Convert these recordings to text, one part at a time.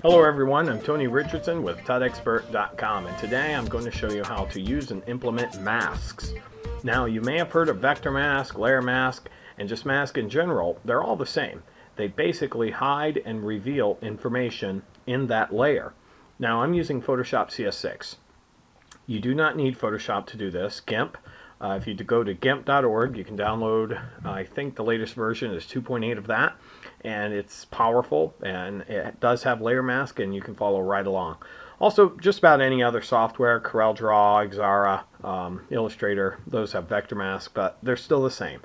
Hello everyone, I'm Tony Richardson with TUTExpert.com and today I'm going to show you how to use and implement masks. Now you may have heard of vector mask, layer mask, and just mask in general. They're all the same. They basically hide and reveal information in that layer. Now I'm using Photoshop CS6. You do not need Photoshop to do this. GIMP, uh, if you go to GIMP.org, you can download, I think the latest version is 2.8 of that, and it's powerful, and it does have layer mask, and you can follow right along. Also, just about any other software, CorelDRAW, Xara, um, Illustrator, those have vector mask, but they're still the same.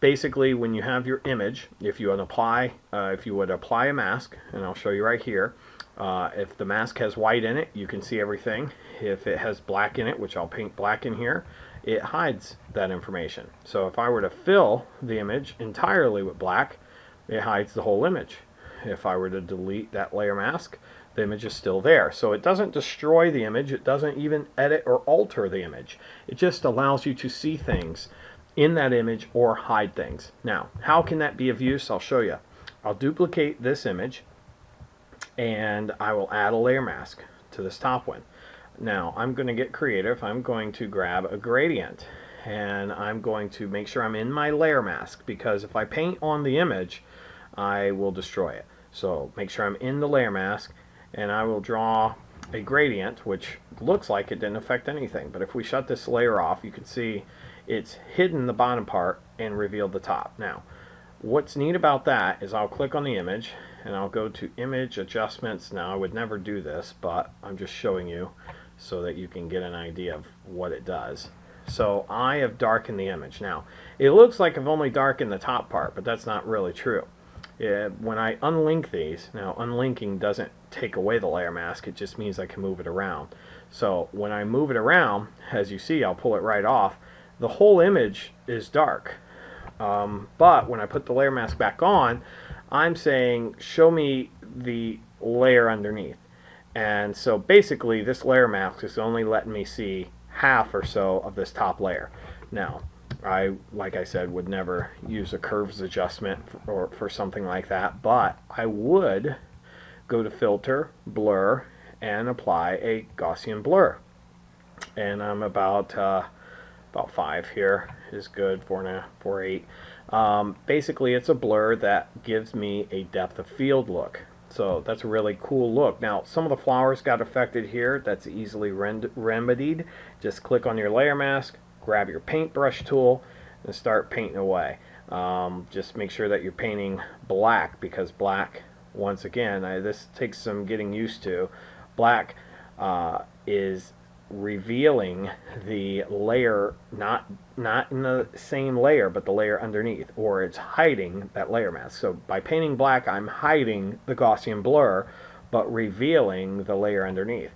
Basically, when you have your image, if you would apply, uh, if you would apply a mask, and I'll show you right here, uh, if the mask has white in it, you can see everything. If it has black in it, which I'll paint black in here, it hides that information. So if I were to fill the image entirely with black, it hides the whole image. If I were to delete that layer mask, the image is still there. So it doesn't destroy the image, it doesn't even edit or alter the image. It just allows you to see things in that image or hide things. Now, how can that be of use? I'll show you. I'll duplicate this image and I will add a layer mask to this top one. Now I'm going to get creative. I'm going to grab a gradient and I'm going to make sure I'm in my layer mask because if I paint on the image I will destroy it. So make sure I'm in the layer mask and I will draw a gradient which looks like it didn't affect anything but if we shut this layer off you can see it's hidden the bottom part and revealed the top. Now what's neat about that is I'll click on the image and I'll go to image adjustments. Now I would never do this but I'm just showing you so that you can get an idea of what it does. So I have darkened the image. Now it looks like I've only darkened the top part but that's not really true. It, when I unlink these now unlinking doesn't take away the layer mask. It just means I can move it around. So when I move it around as you see I'll pull it right off. The whole image is dark. Um, but when I put the layer mask back on I'm saying show me the layer underneath. And so basically this layer mask is only letting me see half or so of this top layer. Now, I, like I said, would never use a curves adjustment for, or for something like that, but I would go to filter, blur, and apply a Gaussian blur. And I'm about uh, about five here is good, four and a four eight. Um, basically, it's a blur that gives me a depth of field look. So that's a really cool look. Now, some of the flowers got affected here. That's easily remedied. Just click on your layer mask, grab your paintbrush tool, and start painting away. Um, just make sure that you're painting black because black, once again, I, this takes some getting used to. Black uh, is revealing the layer not not in the same layer but the layer underneath or it's hiding that layer mask so by painting black I'm hiding the Gaussian blur but revealing the layer underneath.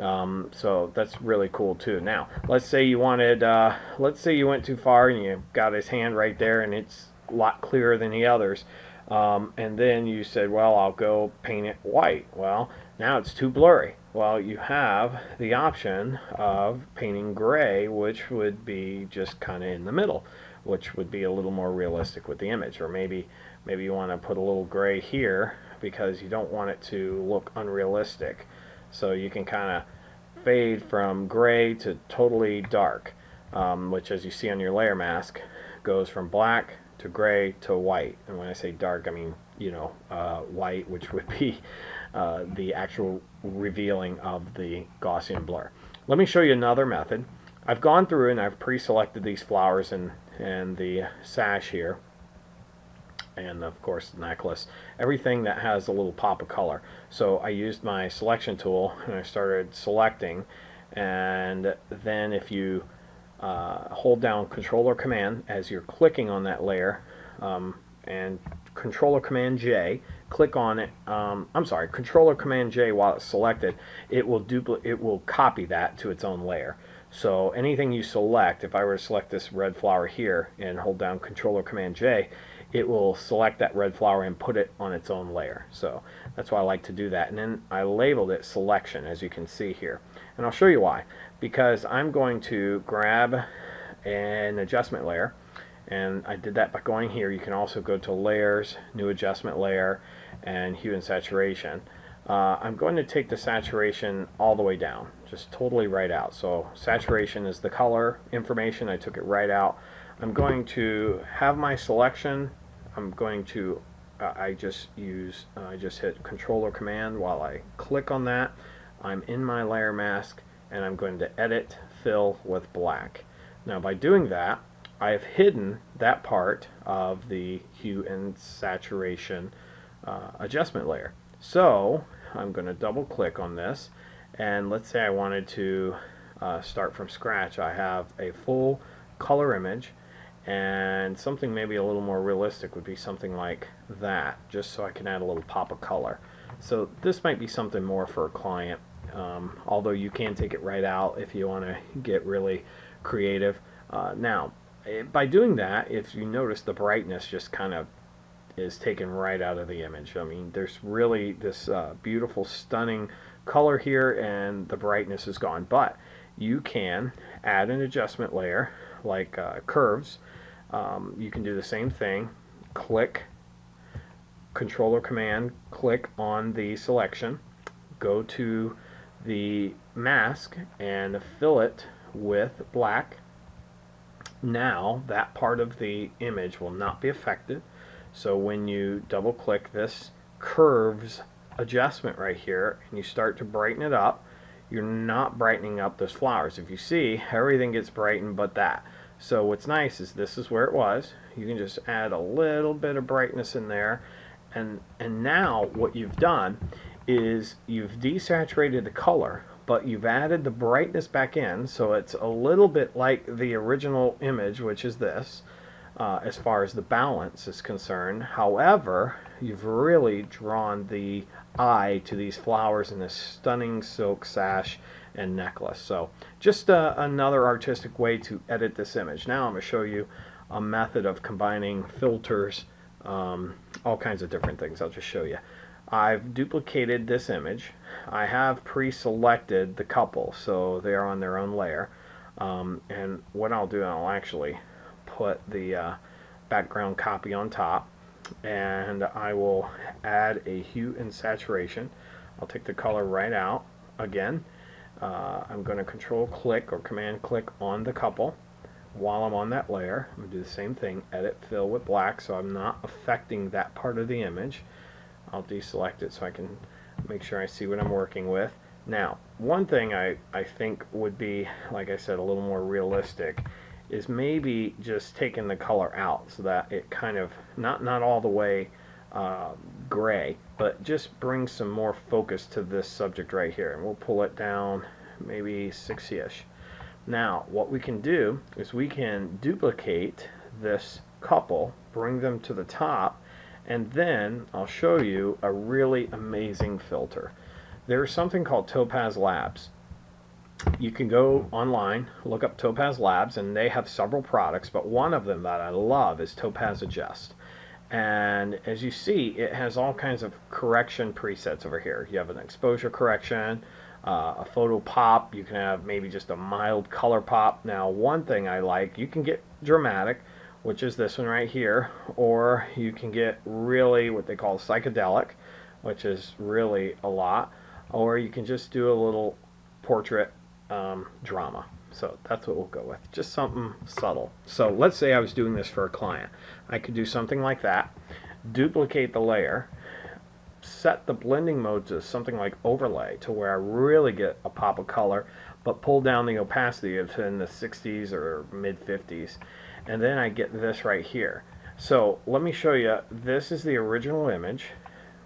Um, so that's really cool too. Now let's say you wanted uh, let's say you went too far and you got his hand right there and it's a lot clearer than the others. Um, and then you said well I'll go paint it white. Well now it's too blurry well, you have the option of painting gray, which would be just kind of in the middle, which would be a little more realistic with the image. Or maybe, maybe you want to put a little gray here because you don't want it to look unrealistic. So you can kind of fade from gray to totally dark, um, which as you see on your layer mask, goes from black to gray to white. And when I say dark, I mean, you know, uh, white, which would be uh, the actual revealing of the Gaussian blur. Let me show you another method. I've gone through and I've pre-selected these flowers and, and the sash here and of course the necklace everything that has a little pop of color so I used my selection tool and I started selecting and then if you uh, hold down control or command as you're clicking on that layer um, and controller command J click on it um, I'm sorry controller command J while it's selected it will it will copy that to its own layer so anything you select if I were to select this red flower here and hold down controller command J it will select that red flower and put it on its own layer so That's why I like to do that. And then I labeled it selection, as you can see here. And I'll show you why. Because I'm going to grab an adjustment layer. And I did that by going here. You can also go to layers, new adjustment layer, and hue and saturation. Uh, I'm going to take the saturation all the way down, just totally right out. So saturation is the color information. I took it right out. I'm going to have my selection. I'm going to uh, I just use, uh, I just hit control or command while I click on that. I'm in my layer mask and I'm going to edit fill with black. Now by doing that, I have hidden that part of the hue and saturation uh, adjustment layer. So I'm going to double click on this and let's say I wanted to uh, start from scratch. I have a full color image and something maybe a little more realistic would be something like that just so I can add a little pop of color so this might be something more for a client um, although you can take it right out if you want to get really creative uh, now by doing that if you notice the brightness just kind of is taken right out of the image. I mean there's really this uh, beautiful stunning color here and the brightness is gone. But you can add an adjustment layer like uh, curves. Um, you can do the same thing. Click controller command click on the selection. Go to the mask and fill it with black now that part of the image will not be affected so when you double click this curves adjustment right here and you start to brighten it up you're not brightening up those flowers if you see everything gets brightened but that so what's nice is this is where it was. You can just add a little bit of brightness in there. And, and now what you've done is you've desaturated the color, but you've added the brightness back in. So it's a little bit like the original image, which is this, uh, as far as the balance is concerned. However, you've really drawn the eye to these flowers in this stunning silk sash and necklace. So just uh, another artistic way to edit this image. Now I'm going to show you a method of combining filters, um, all kinds of different things. I'll just show you. I've duplicated this image. I have pre-selected the couple, so they are on their own layer. Um, and what I'll do, I'll actually put the uh, background copy on top and I will add a hue and saturation. I'll take the color right out again uh, I'm going to control click or command click on the couple while I'm on that layer. I'm going to do the same thing, edit fill with black so I'm not affecting that part of the image. I'll deselect it so I can make sure I see what I'm working with. Now, one thing I, I think would be, like I said, a little more realistic is maybe just taking the color out so that it kind of, not, not all the way uh, gray, but just bring some more focus to this subject right here. And we'll pull it down maybe 60-ish. Now, what we can do is we can duplicate this couple, bring them to the top, and then I'll show you a really amazing filter. There's something called Topaz Labs. You can go online, look up Topaz Labs, and they have several products, but one of them that I love is Topaz Adjust and as you see it has all kinds of correction presets over here you have an exposure correction uh, a photo pop you can have maybe just a mild color pop now one thing I like you can get dramatic which is this one right here or you can get really what they call psychedelic which is really a lot or you can just do a little portrait um, drama so that's what we'll go with. Just something subtle. So let's say I was doing this for a client. I could do something like that, duplicate the layer, set the blending mode to something like overlay to where I really get a pop of color, but pull down the opacity of in the 60s or mid 50s. And then I get this right here. So let me show you. This is the original image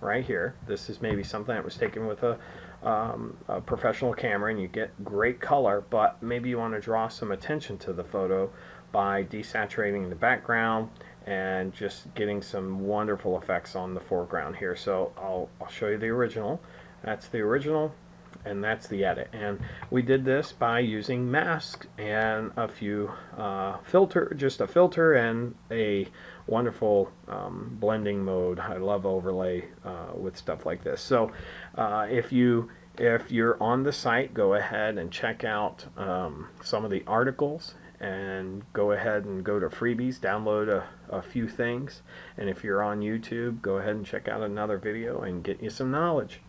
right here. This is maybe something that was taken with a um, a professional camera and you get great color, but maybe you want to draw some attention to the photo by desaturating the background and just getting some wonderful effects on the foreground here. So I'll, I'll show you the original. That's the original. And that's the edit. And we did this by using masks and a few uh, filter, just a filter and a wonderful um, blending mode. I love overlay uh, with stuff like this. So uh, if you if you're on the site, go ahead and check out um, some of the articles and go ahead and go to freebies, download a, a few things. And if you're on YouTube, go ahead and check out another video and get you some knowledge.